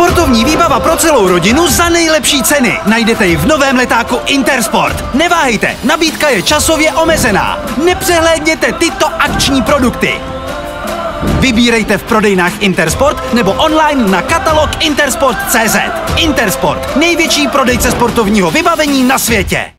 Sportovní výbava pro celou rodinu za nejlepší ceny. Najdete ji v novém letáku Intersport. Neváhejte, nabídka je časově omezená. Nepřehlédněte tyto akční produkty. Vybírejte v prodejnách Intersport nebo online na katalog intersport.cz. Intersport, největší prodejce sportovního vybavení na světě.